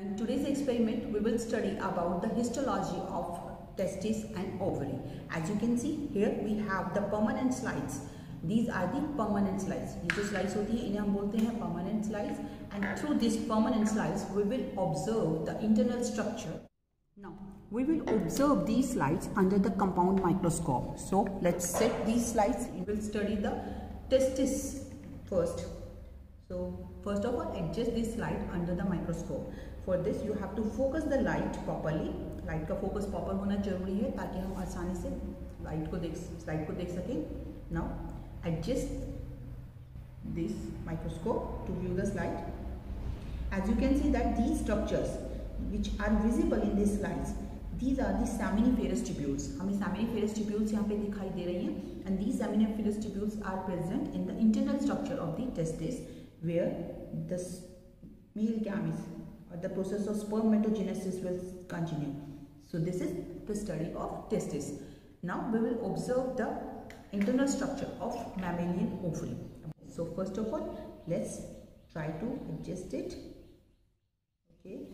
And today's experiment we will study about the histology of testis and ovary. As you can see here we have the permanent slides. These are the permanent slides. ये जो slides होती है इन्हें हम बोलते हैं permanent slides and through these permanent slides we will observe the internal structure. Now we will observe these slides under the compound microscope. So let's set these slides. We will study the testis first. So first of all adjust this slide under the microscope. For this you have to focus the light properly. Light का focus proper होना ज़रूरी है ताकि हम आसानी से light को देख स्लाइड को देख सकें now adjust this microscope to view the slide as you can see that these structures which are visible in these slides these are the seminiferous tubules हमें seminiferous tubules यहाँ पे दिखाई दे रही हैं and these seminiferous tubules are present in the internal structure of the testis where the male gametes or the process of spermatogenesis will continue so this is the study of testis. Now we will observe the internal structure of mammalian ovary. So first of all, let's try to adjust it. Okay.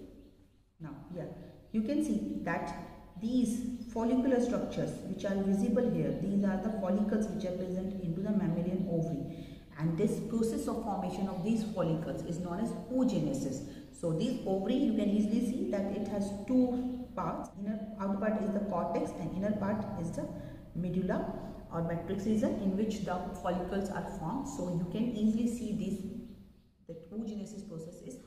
Now here you can see that these follicular structures which are visible here, these are the follicles which are present into the mammalian ovary and this process of formation of these follicles is known as oogenesis. So this ovary you can easily see that it has two parts. Inner outer part is the cortex and inner part is the medulla or matrix region in which the follicles are formed. So you can easily see this that oogenesis process is